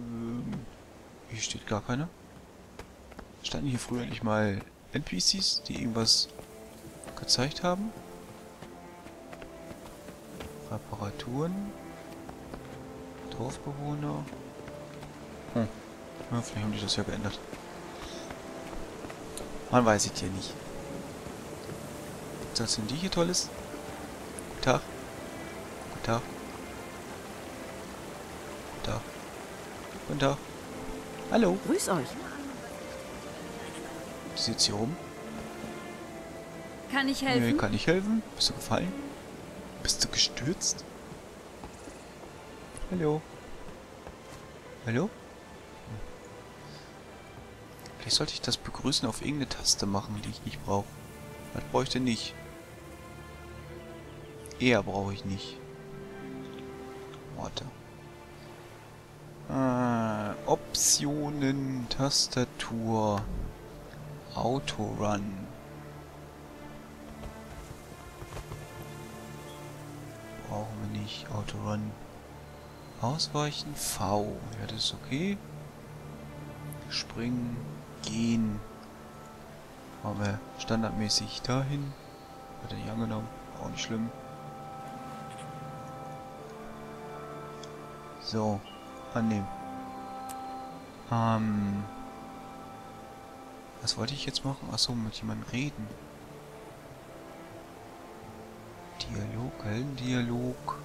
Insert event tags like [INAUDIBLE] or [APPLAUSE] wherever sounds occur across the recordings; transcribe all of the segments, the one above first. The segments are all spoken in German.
Ähm, hier steht gar keiner. Standen hier früher nicht mal NPCs, die irgendwas gezeigt haben? Reparaturen. Dorfbewohner. Hm. Ja, vielleicht haben die das ja geändert. Man weiß es ja nicht. Was sind die hier Tolles? Guten Tag. Guten Tag. Guten Tag. Guten Tag. Hallo. Grüß euch. Sitzt hier rum. Kann ich Nee, helfen? kann ich helfen? Bist du gefallen? Bist du gestürzt? Hallo? Hallo? Vielleicht sollte ich das Begrüßen auf irgendeine Taste machen, die ich nicht brauche. Das brauche ich denn nicht. Eher brauche ich nicht. Warte. Äh, Optionen, Tastatur, Autorun. Brauchen wir nicht. Autorun. Ausweichen. V. Ja, das ist okay. Springen. Gehen. Machen wir standardmäßig dahin. Hat er nicht angenommen. Auch nicht schlimm. So. Annehmen. Ähm. Was wollte ich jetzt machen? Achso, mit jemandem reden. Dialog, Heldendialog.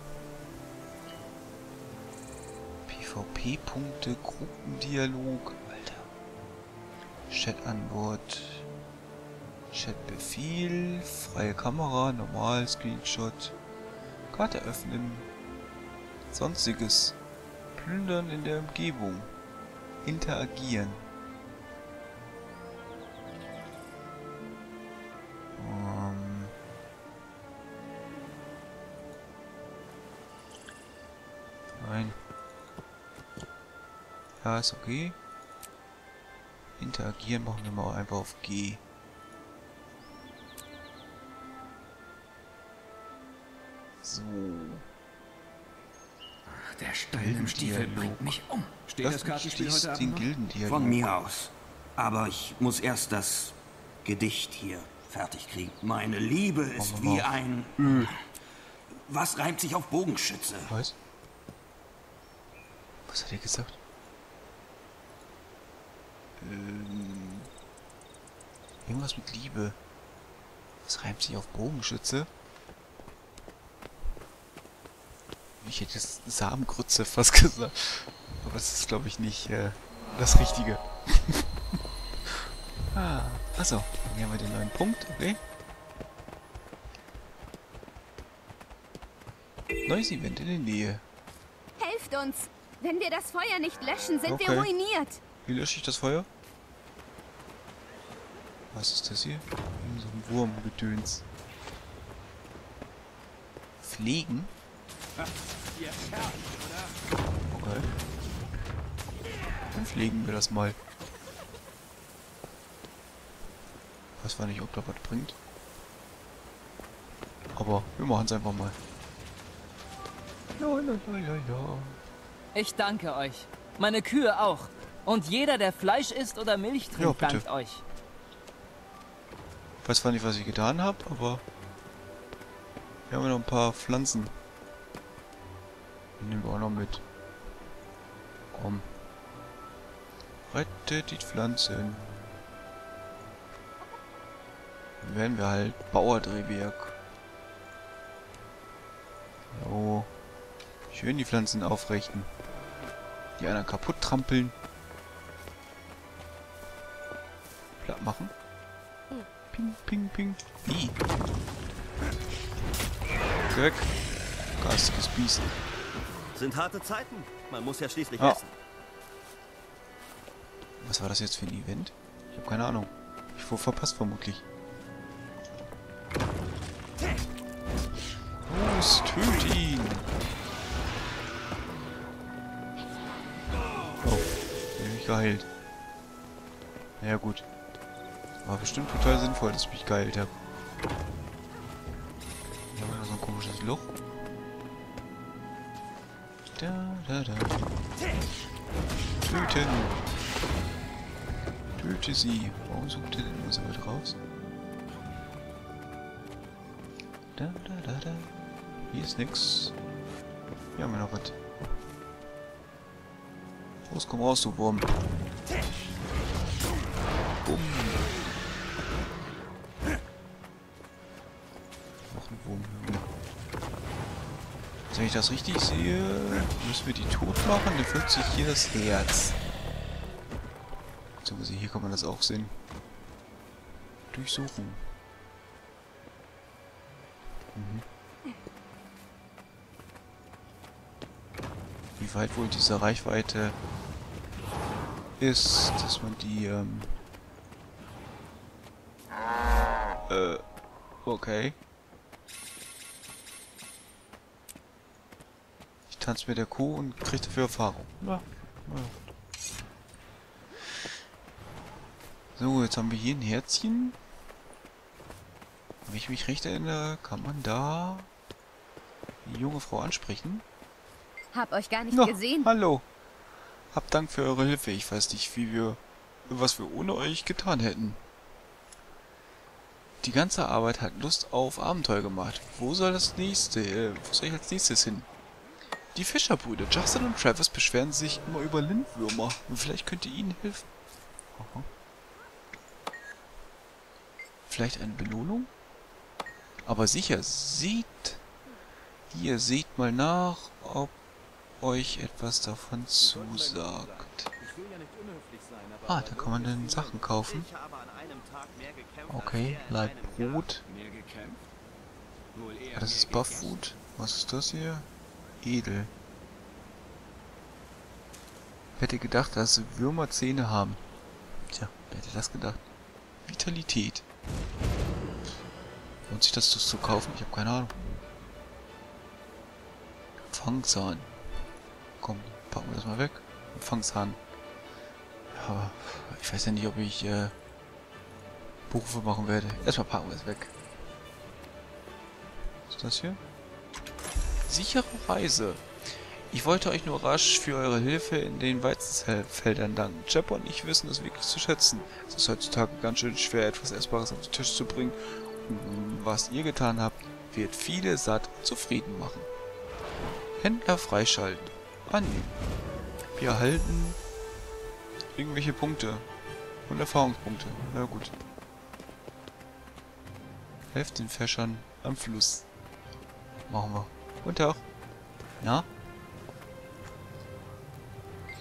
PvP-Punkte, Gruppendialog. Alter. Chat an Bord. Chatbefehl. Freie Kamera, normal, Screenshot. Karte öffnen. Sonstiges. Plündern in der Umgebung. Interagieren. Ähm. Nein. Ja, ist okay. Interagieren machen wir mal einfach auf G. So. Gildendialog. bringt mich um. Steht das mich Kartenspiel heute den Abend? Gildendialog. Von mir aus. Aber ich muss erst das Gedicht hier fertig kriegen. Meine Liebe ist wie ein... Was reimt sich auf Bogenschütze? Was? Was hat er gesagt? Ähm, irgendwas mit Liebe. Was reimt sich auf Bogenschütze? Ich hätte jetzt Samengrütze fast gesagt. Aber das ist, glaube ich, nicht äh, das Richtige. [LAUGHS] ah, achso. Hier haben wir den neuen Punkt, okay. Neues Event in der Nähe. Helft uns! Wenn wir das Feuer nicht löschen, sind Okay. wir ruiniert. Wie lösche ich das Feuer? Was ist das hier? Irgend so ein Wurmgedöns. Fliegen? Okay. Dann fliegen wir das mal. Weiß zwar nicht, ob da was bringt. Aber wir machen es einfach mal. Ja, ja, ja, ja, ja. Ich danke euch. Meine Kühe auch. Und jeder, der Fleisch isst oder Milch Ja, trinkt, bitte. dankt euch. Weiß zwar nicht, was ich getan habe, aber wir haben ja noch ein paar Pflanzen. Nehmen wir auch noch mit. Komm. Rettet die Pflanzen. Dann werden wir halt Bauerdrehwerk. Jo. Schön die Pflanzen aufrichten. Die einer kaputt trampeln. Platt machen. Ping, ping, ping. Geh weg. Garstiges Biest. Sind harte Zeiten. Man muss ja schließlich Ja. essen. Was war das jetzt für ein Event? Ich habe keine Ahnung. Ich wurde verpasst vermutlich. Los, töt ihn! Oh, bin ich geheilt. Naja gut. War bestimmt total sinnvoll, dass ich mich geheilt habe. Hier haben wir noch so ein komisches Loch. Da, da, da. Töten. Töte sie. Warum sucht ihr denn immer so weit raus? Da, da, da, da. Hier ist nix. Hier haben wir noch was. Los, komm raus, du Wurm. Das richtig sehe, müssen wir die tot machen. Dann füllt sich hier das Herz. Beziehungsweise hier kann man das auch sehen. Durchsuchen. Mhm. Wie weit wohl diese Reichweite ist, dass man die, ähm... Äh, okay. Ich tanze mit der Kuh und kriege dafür Erfahrung. Ja, ja. So, jetzt haben wir hier ein Herzchen. Wenn ich mich recht erinnere, kann man da die junge Frau ansprechen. Hab euch gar nicht Na, gesehen. Hallo. Hab Dank für eure Hilfe. Ich weiß nicht, wie wir, was wir ohne euch getan hätten. Die ganze Arbeit hat Lust auf Abenteuer gemacht. Wo soll das nächste, äh, wo soll ich als nächstes hin? Die Fischerbrüder Justin und Travis beschweren sich immer über Lindwürmer. Und vielleicht könnt ihr ihnen helfen. Aha. Vielleicht eine Belohnung? Aber sicher, seht... Hier, seht mal nach, ob euch etwas davon zusagt. Ah, da kann man dann Sachen kaufen. Okay, Leib Brot. Ah, das ist Bufffood. Was ist das hier? Edel. Wer hätte gedacht, dass Würmer Zähne haben? Tja, wer hätte das gedacht? Vitalität. Lohnt sich das zu kaufen? Ich habe keine Ahnung. Fangzahn. Komm, packen wir das mal weg. Fangzahn. Ja, ich weiß ja nicht, ob ich äh, Berufe machen werde. Erstmal packen wir es weg. Was ist das hier? Sichere Reise. Ich wollte euch nur rasch für eure Hilfe in den Weizenfeldern danken. Chep und ich wissen es wirklich zu schätzen. Es ist heutzutage ganz schön schwer, etwas Essbares auf den Tisch zu bringen. Und was ihr getan habt, wird viele satt zufrieden machen. Händler freischalten. Annehmen. Wir erhalten irgendwelche Punkte. Und Erfahrungspunkte. Na gut. Helft den Fäschern am Fluss. Machen wir. Guten Tag. Ja?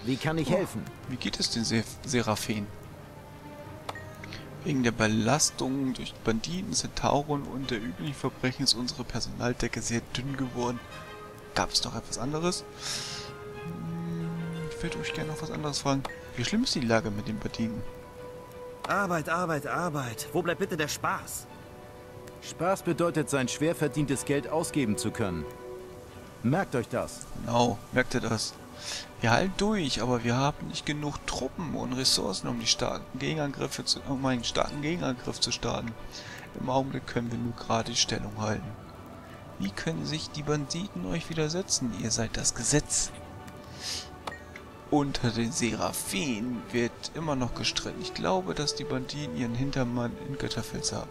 Wie kann ich helfen? Wie geht es den Se Seraphen? Wegen der Belastung durch Banditen, Zentauren und der üblichen Verbrechen ist unsere Personaldecke sehr dünn geworden. Gab es noch etwas anderes? Hm, Ich würde euch gerne noch was anderes fragen. Wie schlimm ist die Lage mit den Banditen? Arbeit, Arbeit, Arbeit. Wo bleibt bitte der Spaß? Spaß bedeutet, sein schwer verdientes Geld ausgeben zu können. Merkt euch das. Genau, merkt ihr das? Wir halten durch, aber wir haben nicht genug Truppen und Ressourcen, um die starken Gegenangriffe zu, um einen starken Gegenangriff zu starten. Im Augenblick können wir nur gerade die Stellung halten. Wie können sich die Banditen euch widersetzen? Ihr seid das Gesetz. Unter den Seraphen wird immer noch gestritten. Ich glaube, dass die Banditen ihren Hintermann in Götterfels haben.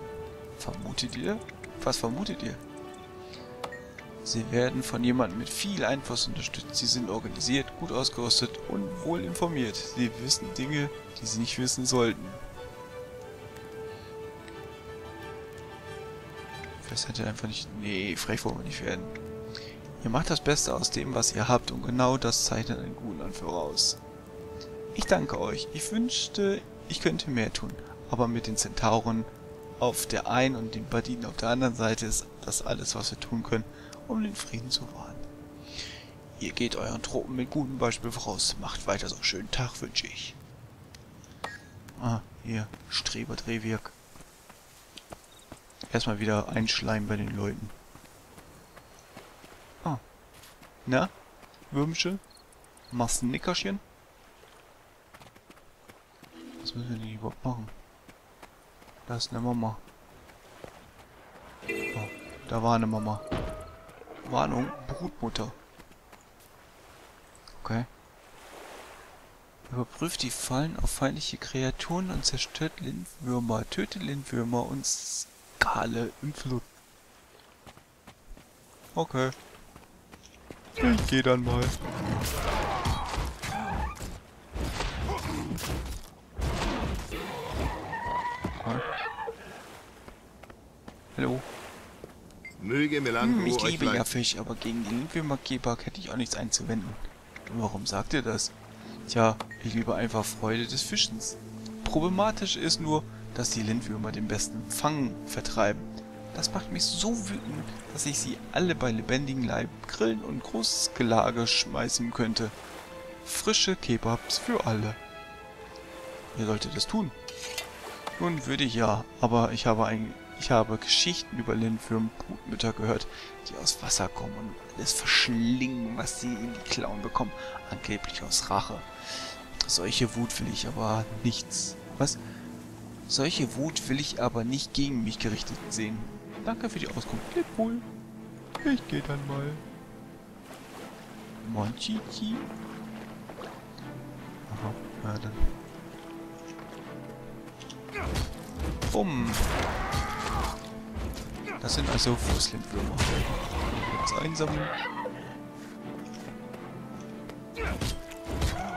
Vermutet ihr? Was vermutet ihr? Sie werden von jemandem mit viel Einfluss unterstützt. Sie sind organisiert, gut ausgerüstet und wohl informiert. Sie wissen Dinge, die sie nicht wissen sollten. Das hätte einfach nicht... Nee, frech wollen wir nicht werden. Ihr macht das Beste aus dem, was ihr habt und genau das zeichnet einen guten Anführer aus. Ich danke euch. Ich wünschte, ich könnte mehr tun. Aber mit den Zentauren auf der einen und den Banditen auf der anderen Seite ist das alles, was wir tun können, um den Frieden zu wahren. Ihr geht euren Truppen mit gutem Beispiel voraus. Macht weiter so. Schönen Tag wünsche ich. Ah, hier. Streber Drehwirk. Erstmal wieder einschleimen bei den Leuten. Ah. Na? Würmsche? Machst ein Nickerchen? Was müssen wir denn überhaupt machen? Da ist eine Mama. Oh, da war eine Mama. Warnung, Brutmutter. Okay. Überprüft die Fallen auf feindliche Kreaturen und zerstört Lindwürmer. Töte Lindwürmer und Skale im Flut. Okay. Ich geh dann mal. Ah. Hallo. Möge Melanco Hm, ich liebe ja Fisch, aber gegen den Lindwürmer-Kebab hätte ich auch nichts einzuwenden. Warum sagt ihr das? Tja, ich liebe einfach Freude des Fischens. Problematisch ist nur, dass die Lindwürmer den besten Fang vertreiben. Das macht mich so wütend, dass ich sie alle bei lebendigem Leib grillen und großes Gelage schmeißen könnte. Frische Kebabs für alle. Ihr solltet das tun. Nun würde ich ja, aber ich habe ein, ich habe Geschichten über Lindwürm-Brutmütter gehört, die aus Wasser kommen und alles verschlingen, was sie in die Klauen bekommen, angeblich aus Rache. Solche Wut will ich aber nichts. Was? Solche Wut will ich aber nicht gegen mich gerichtet sehen. Danke für die Auskunft. Lebt wohl. Ich gehe dann mal. Monchichi. Aha, ja dann. Bumm. Das sind also Fußlindwürmer. Jetzt einsammeln.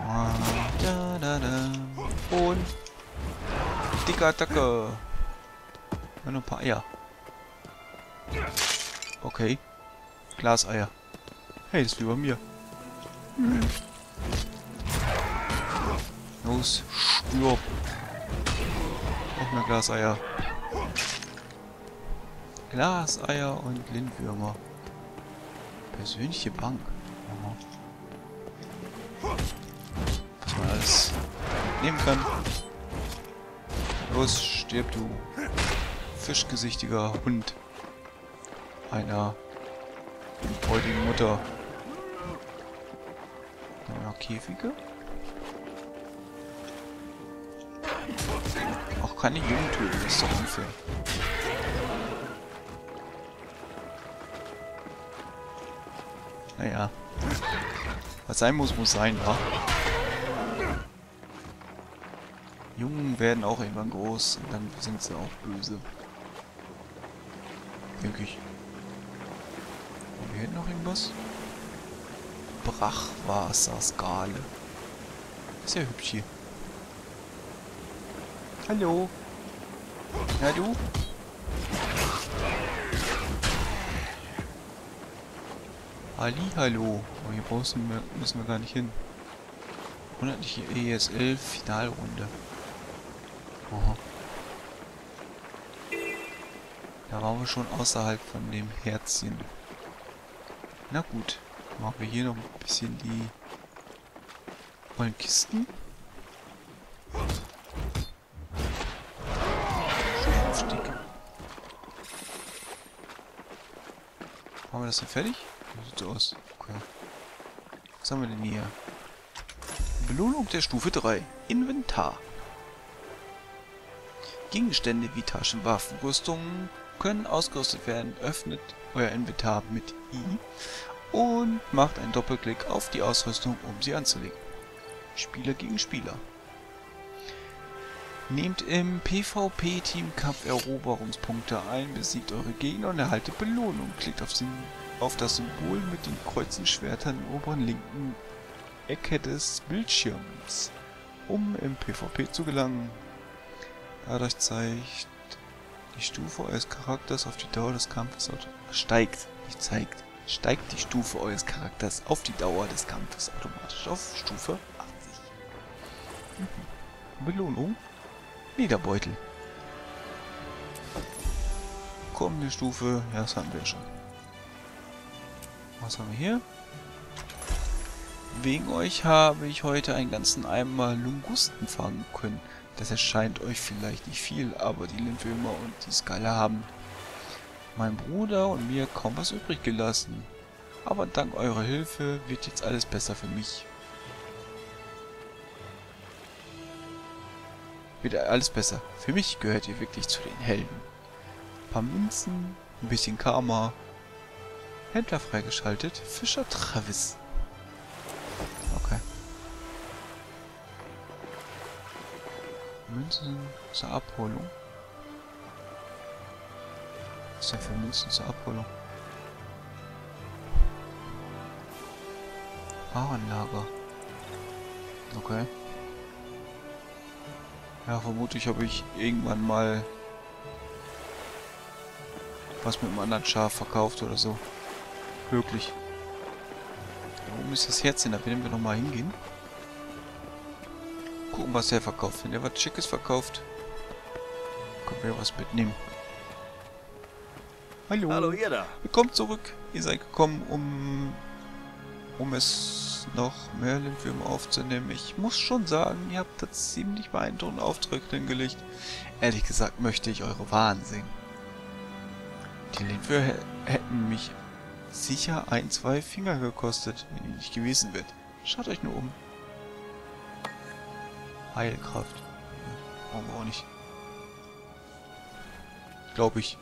Ah, Da, da, da. Und dicker Attacke. Nur ein paar Eier. Okay. Glaseier. Hey, das ist bei mir. Los, stirb. Noch mehr Glaseier. Glaseier und Lindwürmer. Persönliche Bank. Aha. Was man alles nehmen kann. Los, stirb du. Fischgesichtiger Hund. Einer heutigen Mutter. Dann noch Käfige. Auch keine Jungen töten, ist doch unfair. Naja. Was sein muss, muss sein, wa? Jungen werden auch irgendwann groß und dann sind sie auch böse. Denke ich. Haben wir hier noch irgendwas? Brachwasserskale. Ist ja hübsch hier. Hallo. Ja, du? Ali, hallo. Oh, hier wir, müssen wir gar nicht hin. Monatliche ESL Finalrunde. Aha. Da waren wir schon außerhalb von dem Herzchen. Na gut, machen wir hier noch ein bisschen die vollen Kisten. Haben wir das denn fertig? Sieht so aus. Okay. Was haben wir denn hier? Belohnung der Stufe 3. Inventar. Gegenstände wie Taschen, Waffen, Rüstungen können ausgerüstet werden. Öffnet euer Inventar mit I und macht einen Doppelklick auf die Ausrüstung, um sie anzulegen. Spieler gegen Spieler. Nehmt im PvP-Teamkampf Eroberungspunkte ein, besiegt eure Gegner und erhaltet Belohnung. Klickt auf, den, auf das Symbol mit den Kreuzenschwertern der oberen linken Ecke des Bildschirms, um im PvP zu gelangen. Dadurch zeigt die Stufe eures Charakters auf die Dauer des Kampfes steigt, nicht zeigt, steigt die Stufe eures Charakters auf die Dauer des Kampfes automatisch auf Stufe 80. Mhm. Belohnung Niederbeutel. Kommende Stufe, ja, das haben wir schon. Was haben wir hier? Wegen euch habe ich heute einen ganzen Eimer Lungusten fangen können. Das erscheint euch vielleicht nicht viel, aber die Lindwürmer und die Skala haben mein Bruder und mir kaum was übrig gelassen. Aber dank eurer Hilfe wird jetzt alles besser für mich. Wird alles besser. Für mich gehört ihr wirklich zu den Helden. Ein paar Münzen, ein bisschen Karma. Händler freigeschaltet. Fischer Travis. Okay. Münzen zur Abholung. Was ist denn für Münzen zur Abholung? Warenlager. Okay. Ja, vermutlich habe ich irgendwann mal was mit einem anderen Schaf verkauft oder so. Möglich. Da oben ist das Herzchen, da werden wir nochmal hingehen. Gucken, was der verkauft. Wenn der was Schickes verkauft, können wir was mitnehmen. Hallo. Hallo, ihr da. Willkommen zurück. Ihr seid gekommen, um, um es noch Merlin-Film aufzunehmen. Ich muss schon sagen, ihr habt da ziemlich beeindruckende Aufträge hingelegt. Ehrlich gesagt möchte ich eure Waren sehen. Die Lindwürmer hätten mich sicher ein, zwei Finger gekostet, wenn ihr nicht gewesen wärt. Schaut euch nur um. Heilkraft. Brauchen wir auch nicht. Glaube ich.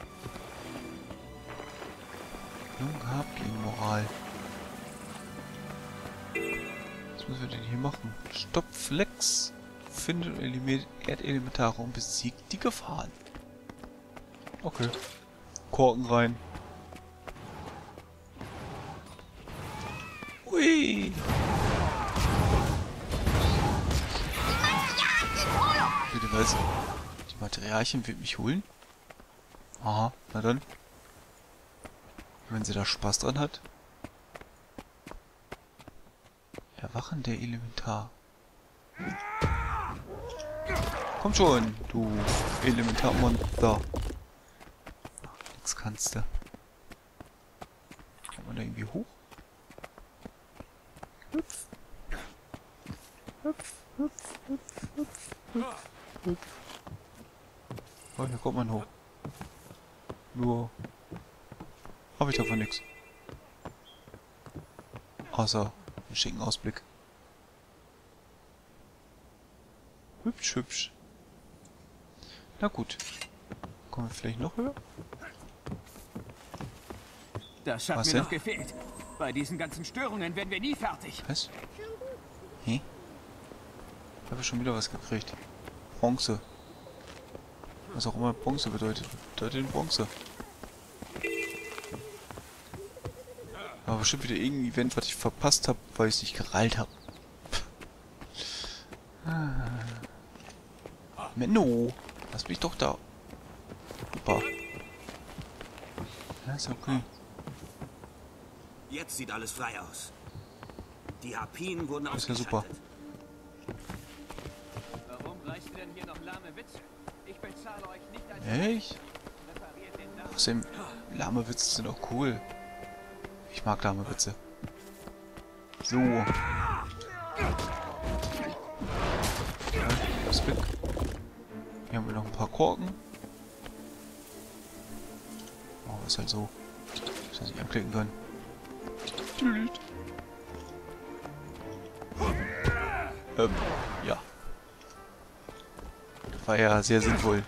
Nun habt ihr Moral. Was müssen wir denn hier machen? Stopp Flex. Findet Erdelementare und besiegt die Gefahren. Okay. Korken rein. Was? Die Materialien wird mich holen? Aha, na dann. Wenn sie da Spaß dran hat. Erwachen der Elementar. Komm schon, du Elementarmonster. Jetzt kannst du. Kommt man da irgendwie hoch? Hüpf, hüpf, hüpf, hüpf, hüpf, hüpf. Oh, hier kommt man hoch. Nur habe ich davon nichts. Außer einen schicken Ausblick. Hübsch, hübsch. Na gut. Kommen wir vielleicht noch höher? Das hat Was mir denn? noch gefehlt. Bei diesen ganzen Störungen werden wir nie fertig. Was? Hä? Ich habe schon wieder was gekriegt. Bronze. Was auch immer Bronze bedeutet. Bedeutet Bronze. Aber bestimmt wieder irgendein Event, was ich verpasst habe, weil ich es nicht gerallt habe. Menno! Lass mich doch da. Super. Ja, ist okay. Jetzt sieht alles frei aus. Die Harpien wurden ist ja ausgeschaltet. super. Echt? repariert den Namen. Außerdem, lahme Witze sind auch cool. Ich mag lahme Witze. So. Ja. Hier haben wir noch ein paar Korken. Oh, ist halt so. Dass ich nicht anklicken. Tüdelüt. Ähm, ja. War ja sehr sinnvoll.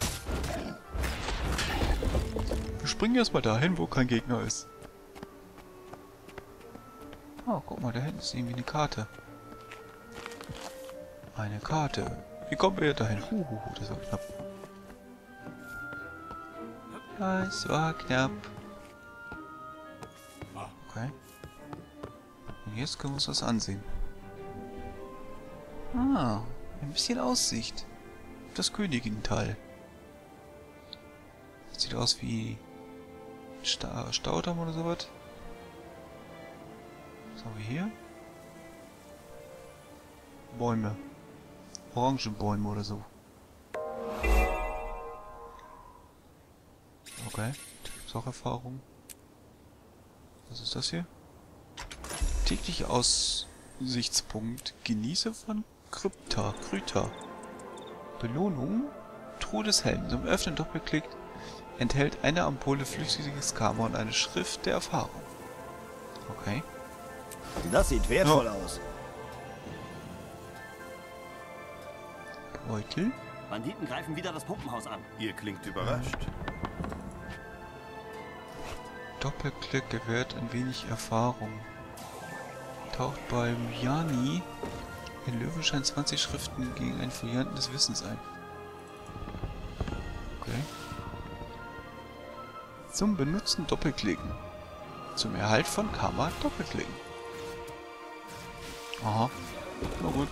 Wir springen erstmal dahin, wo kein Gegner ist. Oh, guck mal, da hinten ist irgendwie eine Karte. Eine Karte. Wie kommen wir dahin? Huhuhu, das war knapp. Das war knapp. Okay. Und jetzt können wir uns das ansehen. Ah, ein bisschen Aussicht. Das Königintal. Das sieht aus wie Sta Staudamm oder sowas. Was haben wir hier? Bäume. Orangenbäume oder so. Okay. Da gibt's auch Erfahrung. Was ist das hier? Täglich Aussichtspunkt. Genieße von Krypta. Krypta. Belohnung. Truhe des Helden. Zum Öffnen doppelklickt. Enthält eine Ampulle flüchtiges Karma und eine Schrift der Erfahrung. Okay. Das sieht wertvoll aus. Beutel. Banditen greifen wieder das Pumpenhaus an. Ihr klingt überrascht. Doppelklick gewährt ein wenig Erfahrung. Taucht beim ein Löwe scheint 20 Schriften gegen einen Folianten des Wissens ein. Okay. Zum Benutzen doppelklicken. Zum Erhalt von Karma doppelklicken. Aha. Na gut.